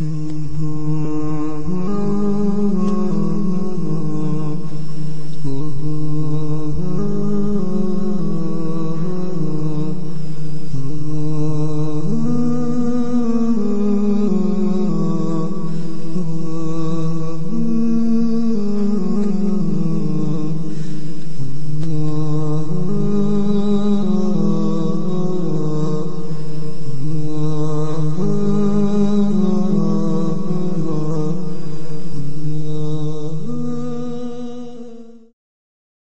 Mm-hmm.